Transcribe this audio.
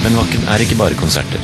Men vakken er ikke bare konserter.